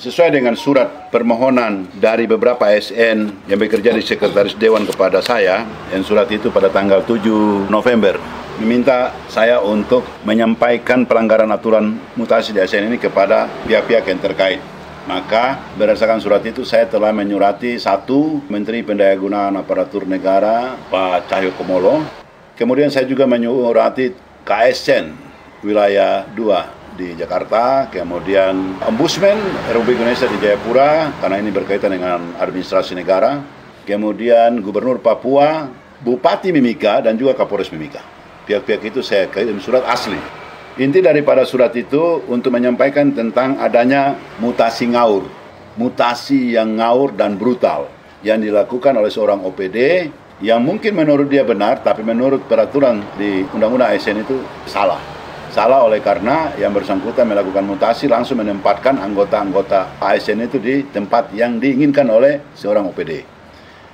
sesuai dengan surat permohonan dari beberapa ASN yang bekerja di Sekretaris Dewan kepada saya, yang surat itu pada tanggal 7 November, meminta saya untuk menyampaikan pelanggaran aturan mutasi di ASN ini kepada pihak-pihak yang terkait. Maka berdasarkan surat itu saya telah menyurati satu Menteri Pendayagunaan Aparatur Negara Pak Cahyo Komolo. Kemudian saya juga menyurati KSN wilayah 2 di Jakarta, kemudian Ombudsman Republik Indonesia di Jayapura karena ini berkaitan dengan administrasi negara, kemudian Gubernur Papua, Bupati Mimika dan juga Kapolres Mimika. Pihak-pihak itu saya kirim surat asli. Inti daripada surat itu untuk menyampaikan tentang adanya mutasi ngaur, mutasi yang ngaur dan brutal yang dilakukan oleh seorang OPD yang mungkin menurut dia benar, tapi menurut peraturan di Undang-Undang ASN itu salah. Salah oleh karena yang bersangkutan melakukan mutasi langsung menempatkan anggota-anggota ASN itu di tempat yang diinginkan oleh seorang OPD.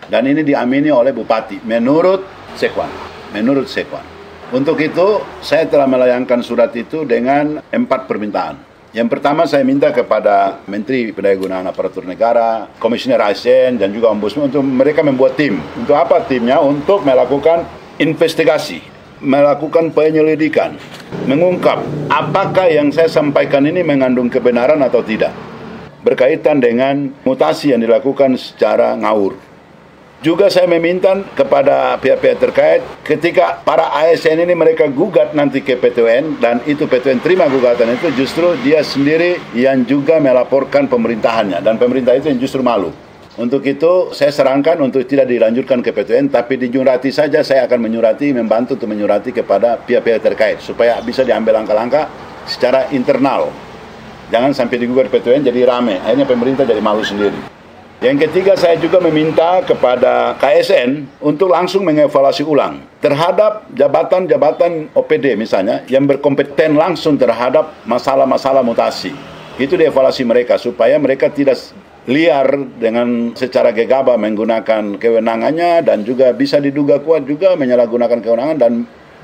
Dan ini diamini oleh Bupati menurut Sekwan. Menurut Sekwan. Untuk itu, saya telah melayangkan surat itu dengan empat permintaan. Yang pertama saya minta kepada Menteri Pendayagunaan Aparatur Negara, Komisioner ASN dan juga Ombudsman untuk mereka membuat tim. Untuk apa timnya? Untuk melakukan investigasi melakukan penyelidikan, mengungkap apakah yang saya sampaikan ini mengandung kebenaran atau tidak, berkaitan dengan mutasi yang dilakukan secara ngawur. Juga saya meminta kepada pihak-pihak terkait ketika para ASN ini mereka gugat nanti ke PTN dan itu PTN terima gugatan itu justru dia sendiri yang juga melaporkan pemerintahannya dan pemerintah itu yang justru malu. Untuk itu saya sarankan untuk tidak dilanjutkan ke PTN tapi dinyurati saja saya akan menyurati membantu untuk menyurati kepada pihak-pihak terkait supaya bisa diambil langkah-langkah secara internal. Jangan sampai digugat PTN jadi rame, akhirnya pemerintah jadi malu sendiri. Yang ketiga saya juga meminta kepada KSN untuk langsung mengevaluasi ulang terhadap jabatan-jabatan OPD misalnya yang berkompeten langsung terhadap masalah-masalah mutasi. Itu dievaluasi mereka supaya mereka tidak liar dengan secara gegabah menggunakan kewenangannya dan juga bisa diduga kuat juga menyalahgunakan kewenangan dan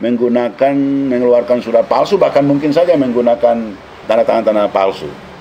menggunakan mengeluarkan surat palsu bahkan mungkin saja menggunakan tanda tangan tanda palsu.